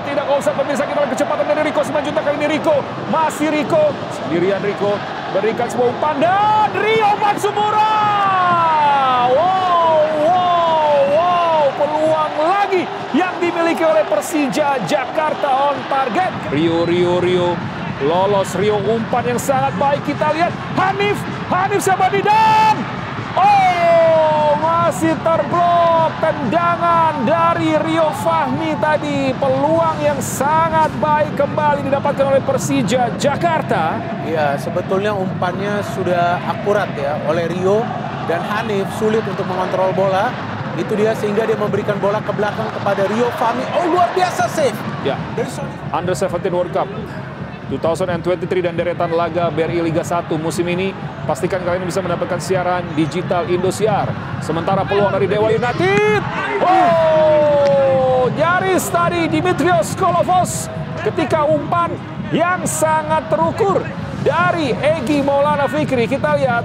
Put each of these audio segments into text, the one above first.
Tidak usah pemirsa kita lihat kecepatan dari Rico Simanjuntak kali ini Rico. Masih Rico. Sendirian Rico. Berikan sebuah umpan Rio Matsumura. Wow, wow, wow. Peluang lagi yang dimiliki oleh Persija Jakarta on target. Rio, Rio, Rio. Lolos Rio umpan yang sangat baik. Kita lihat Hanif. Hanif Sabadi Oh, masih terblok tendangan dari Rio Fahmi tadi. Peluang yang sangat baik kembali didapatkan oleh Persija Jakarta. Iya, sebetulnya umpannya sudah akurat ya oleh Rio dan Hanif sulit untuk mengontrol bola. Itu dia sehingga dia memberikan bola ke belakang kepada Rio Fahmi. Oh, luar biasa save. Ya. Under 17 World Cup 2023 dan deretan laga BRI Liga 1 musim ini. Pastikan kalian bisa mendapatkan siaran digital Indosiar. Sementara peluang dari Dewa United. Oh, nyaris tadi Dimitrios Kolovos ketika umpan yang sangat terukur dari Egi Maulana Fikri. Kita lihat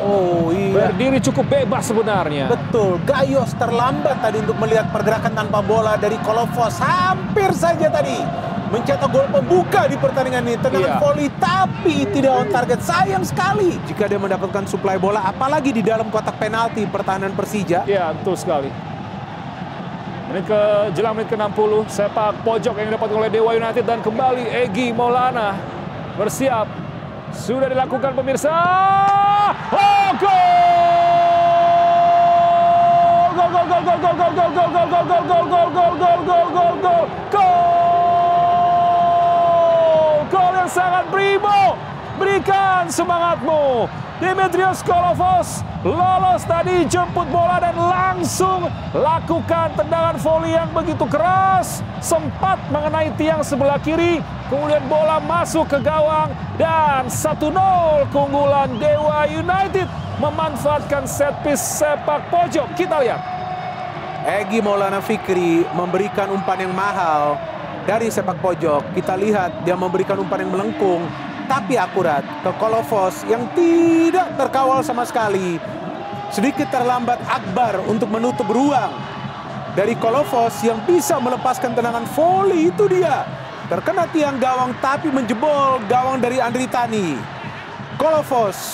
Oh iya. berdiri cukup bebas sebenarnya. Betul, Gayos terlambat tadi untuk melihat pergerakan tanpa bola dari Kolovos. Hampir saja tadi mencetak gol pembuka di pertandingan ini. Tendangan Iya. volley tapi tidak on target. Sayang sekali jika dia mendapatkan suplai bola apalagi di dalam kotak penalti pertahanan Persija. Ya, betul sekali. Menit ke jelang menit ke-60, sepak pojok yang didapat oleh Dewa United dan kembali Egi Maulana bersiap. Sudah dilakukan pemirsa. Oh, gol! Gol gol gol gol gol gol gol gol gol gol gol gol gol gol gol gol gol gol gol sangat primo berikan semangatmu. Dimitrios Kolovos lolos tadi jemput bola dan langsung lakukan tendangan voli yang begitu keras. Sempat mengenai tiang sebelah kiri kemudian bola masuk ke gawang dan 1-0 keunggulan Dewa United memanfaatkan set piece sepak pojok. Kita lihat. Egi Maulana Fikri memberikan umpan yang mahal dari sepak pojok. Kita lihat dia memberikan umpan yang melengkung tapi akurat ke Kolovos yang tidak terkawal sama sekali. Sedikit terlambat Akbar untuk menutup ruang dari Kolovos yang bisa melepaskan tendangan volley itu dia. Terkena tiang gawang tapi menjebol gawang dari Andri Tani.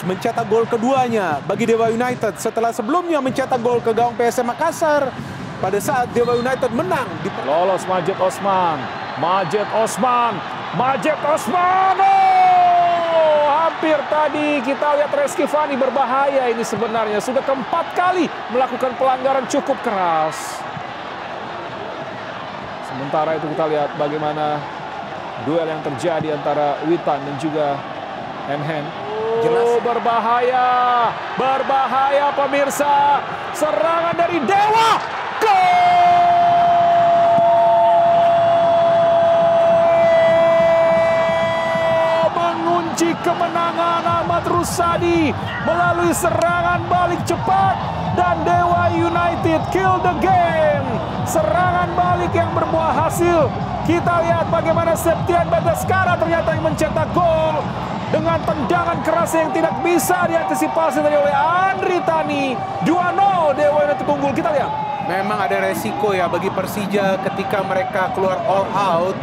Mencetak gol keduanya bagi Dewa United setelah sebelumnya mencetak gol ke gawang PSM Makassar pada saat Dewa United menang di Lolos Majid Osman. Majid Osman. Majid Osman. Oh, hampir tadi kita lihat Reski Fani berbahaya ini sebenarnya. Sudah keempat kali melakukan pelanggaran cukup keras. Sementara itu kita lihat bagaimana duel yang terjadi antara Witan dan juga Henhen. Jelas. Oh, berbahaya. Berbahaya pemirsa. Serangan dari Dewa. Gol! Mengunci kemenangan Ahmad Rusadi melalui serangan balik cepat dan Dewa United kill the game. Serangan balik yang berbuah hasil. Kita lihat bagaimana Septian Bagaskara ternyata yang mencetak gol dengan tendangan keras yang tidak bisa diantisipasi tadi oleh Andri Tani. 2-0 Dewa United unggul. Kita lihat. Memang ada resiko ya bagi Persija ketika mereka keluar all out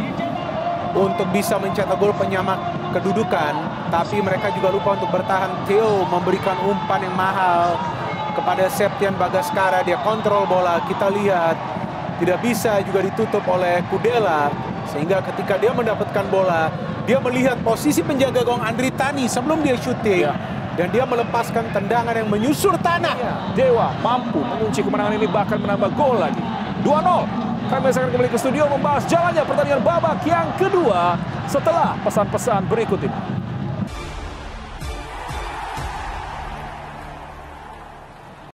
untuk bisa mencetak gol penyamak kedudukan, tapi mereka juga lupa untuk bertahan. Theo memberikan umpan yang mahal kepada Septian Bagaskara, dia kontrol bola. Kita lihat tidak bisa juga ditutup oleh Kudela sehingga ketika dia mendapatkan bola, dia melihat posisi penjaga gawang Andri Tani sebelum dia syuting. Ya. Dan dia melepaskan tendangan yang menyusur tanah. Dewa mampu mengunci kemenangan ini bahkan menambah gol lagi. 2-0. Kami akan kembali ke studio membahas jalannya pertandingan babak yang kedua setelah pesan-pesan berikut ini.